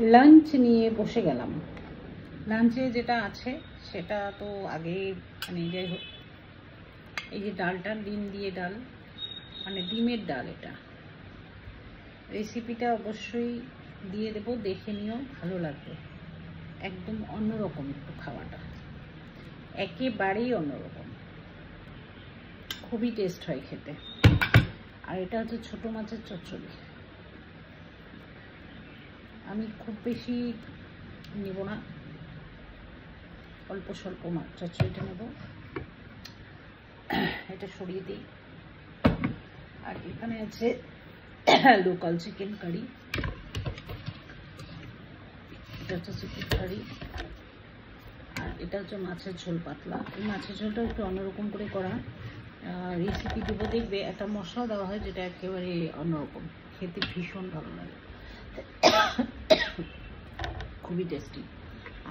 Lunch নিয়ে বসে গেলাম। লাঞ্চে যেটা আছে, সেটা তো আগে মানে যাই হোক এই যে ডালটা, ডিম দিয়ে ডাল মানে ডিমের ডাল এটা। রেসিপিটা অবশ্যই দিয়ে দেবো, দেখে নিও, ভালো লাগবে। একদম অন্যরকম একটু খাওয়াটা। একেবারেই অন্যরকম। খুবই টেস্ট হয় খেতে। আর এটা হচ্ছে ছোটো মাছের চচ্চড়ি। আমি খুব বেশি নেব না। অল্প স্বল্প মাছ চচ্চড়িটা নেব। এটা সরিয়ে দিই। আর এখানে আছে লোকাল চিকেন কারি এটা হচ্ছে চিকেন কারি আর এটা হচ্ছে মাছের ঝোল পাতলা। এই মাছের ঝোলটা একটু অন্যরকম করে করা। রেসিপি দেবো দেখবে। একটা মশলা দেওয়া হয় যেটা একেবারে অন্যরকম। খেতে ভীষণ ভালো লাগে। খুবই টেস্টি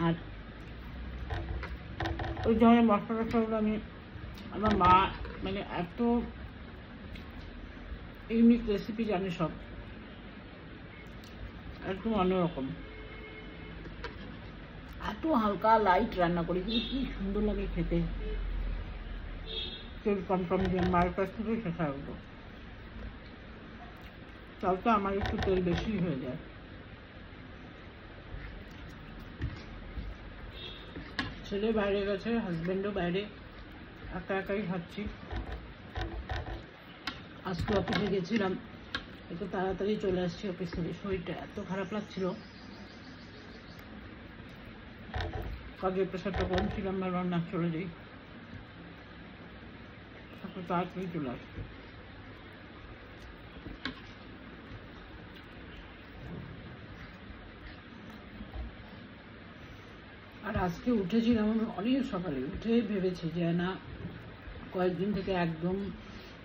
আর ওই ধরনের মশলা টশলাগুলো আমি আমার মা মানে এত ইউনিক রেসিপি জানে সব। একদম অন্যরকম। এত হালকা লাইট রান্না করি কিন্তু কি সুন্দর লাগে খেতে। তেল কম কম দিয়ে মায়ের কাছ থেকে শেখা হতো। তাও তো আমার একটু তেল বেশি হয়ে যায়। ছেলে বাইরে গেছে হাজব্যান্ডও বাইরে। একা একাই খাচ্ছি আজকে অফিসে গেছিলাম। একটু তাড়াতাড়ি চলে আসছি অফিস থেকে। শরীরটা এত খারাপ লাগছিল। কাজের প্রেশারটা কম ছিলাম ভাবলাম না চলে যাই। তাড়াতাড়ি চলে আসছে। আজকে উঠেছিলাম আমি অনেক সকালে উঠে ভেবেছি যে না কয়েকদিন থেকে একদম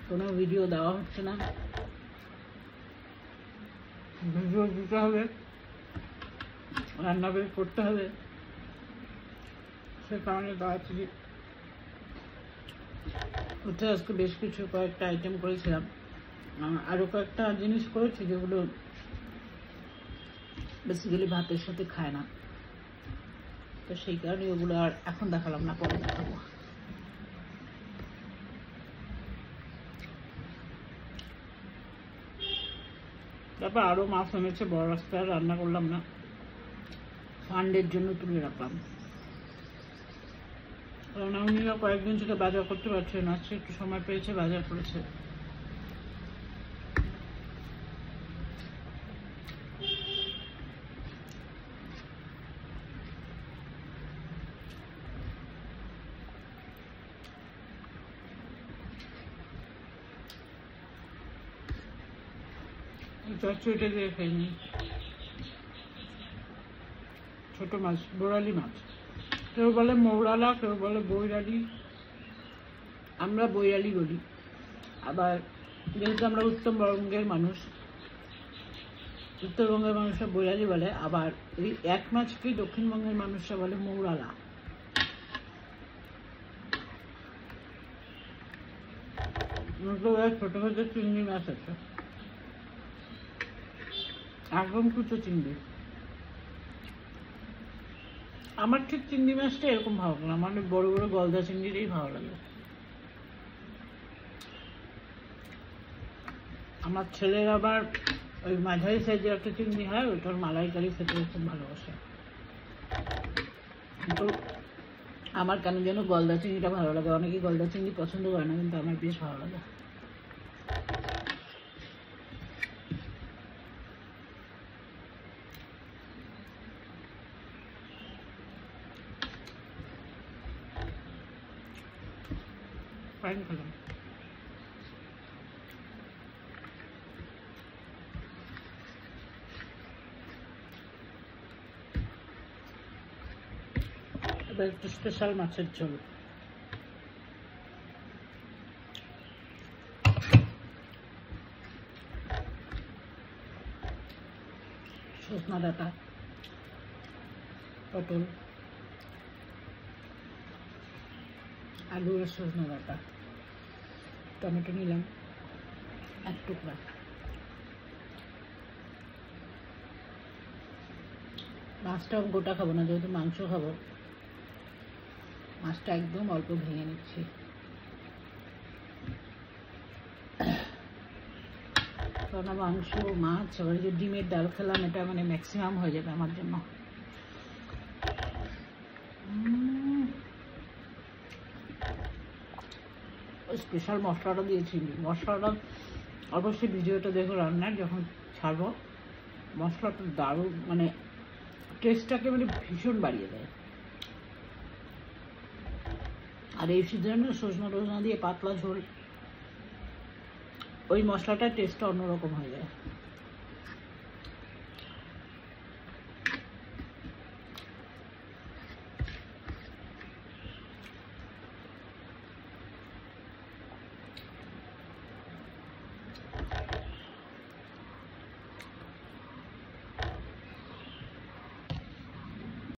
কোনো ভিডিও দেওয়া হচ্ছে না। ভিডিও দিতে হবে রান্না বের করতে হবে সে কারণে তাড়াতাড়ি উঠে আজকে বেশ কিছু কয়েকটা আইটেম করেছিলাম। আরও কয়েকটা জিনিস করেছি যেগুলো বেসিক্যালি ভাতের সাথে খায় না। তো সেই কারণে ওগুলো আর এখন দেখালাম না, পরে দেখাবো। তারপর আরও মাছ এনেছে, বড় রাস্তায় রান্না করলাম না। ফান্ডের জন্য তুলে রাখলাম। কারণ উনিও কয়েকদিন থেকে বাজার করতে পারছে না, আজকে একটু সময় পেয়েছে, বাজার করেছে। চচ্চড়িটা দিয়ে খাইনি ছোট মাছ বোরালি মাছ। কেউ বলে মৌরালা, কেউ বলে বৈরালি। আমরা বৈরালি বলি। আবার যেহেতু আমরা উত্তরবঙ্গের মানুষ উত্তরবঙ্গের মানুষরা বৈরালি বলে, আবার এই এক মাছকেই দক্ষিণবঙ্গের মানুষরা বলে মৌরালা। ছোট ছোট চিংড়ি মাছ আছে। একদম কুচো চিংড়ি। আমার ঠিক চিংড়ি মাছটা এরকম ভালো লাগে আমার বড় বড় গলদা চিংড়িটাই ভালো লাগে। আমার ছেলের আবার ওই মাঝারি সাইজের একটা চিংড়ি হয় ওটার মালাইকারি খেতে খুব ভালোবাসে। কিন্তু আমার কেন যেন গলদা চিংড়িটা ভালো লাগে। অনেকে গলদা চিংড়ি পছন্দ করে না, কিন্তু আমার বেশ ভালো লাগে। খেলাম এবার একটু স্পেশাল মাছের ঝোল। সজনা ডাটা পটল আলু আর সজনা ডাটা। টমেটো নিলাম, এক টুকরা। মাছটা গোটা খাব না, যেহেতু মাংস খাব। মাছটা একদম অল্প ভেঙে নিচ্ছি। কারণ মাংস, মাছ, আবার যে ডিমের ডাল খেলাম, এটা মানে ম্যাক্সিমাম হয়ে যাবে আমার জন্য। স্পেশাল মশলাটা দিয়েছি মশলাটা, অবশ্যই ভিডিওটা দেখো রান্নার যখন ছাড়বো, মশলাটা দারুণ মানে টেস্টটাকে মানে ভীষণ বাড়িয়ে দেয়। আর এই সিজনে সজনা টজনা দিয়ে পাতলা ঝোল, ওই মশলাটার টেস্টটা অন্যরকম হয়ে যায়।